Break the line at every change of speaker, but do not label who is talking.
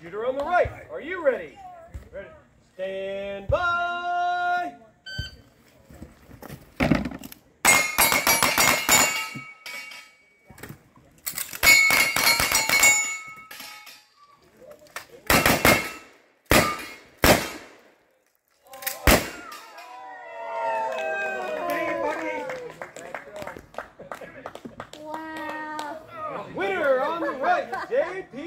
Shooter on the right. Are you ready? Ready. Stand by. Wow. Winner on the right, JP.